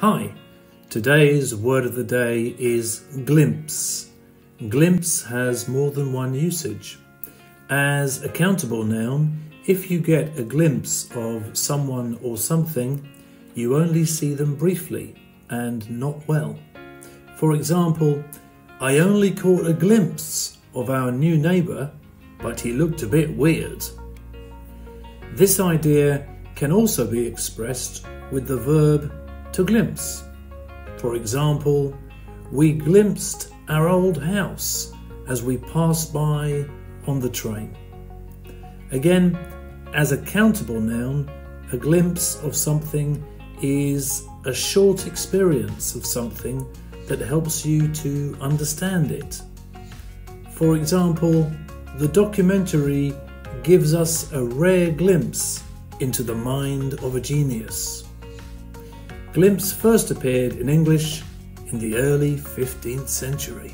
Hi, today's word of the day is glimpse. Glimpse has more than one usage. As a countable noun, if you get a glimpse of someone or something, you only see them briefly and not well. For example, I only caught a glimpse of our new neighbour, but he looked a bit weird. This idea can also be expressed with the verb to glimpse. For example, we glimpsed our old house as we passed by on the train. Again, as a countable noun, a glimpse of something is a short experience of something that helps you to understand it. For example, the documentary gives us a rare glimpse into the mind of a genius. Glimpse first appeared in English in the early 15th century.